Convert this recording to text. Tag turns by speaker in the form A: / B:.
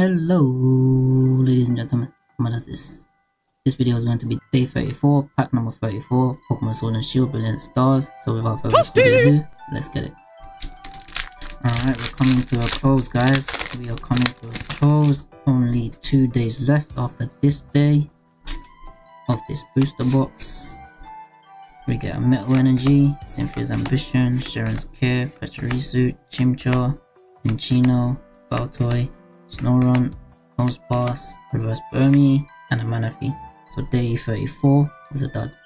A: Hello, ladies and gentlemen. What is this? This video is going to be day 34, pack number 34, Pokemon Sword and Shield, Brilliant Stars. So without further ado, let's get it. Alright, we're coming to a close, guys. We are coming to a close. Only two days left after this day of this booster box. We get a Metal Energy, Cynthia's Ambition, Cheren's Care, Pachirisu, Chimchar, Minccino, Baltoy, Snorunt, Nosepass, Reverse Burmy, and a Manaphy. So day 34 is a dud.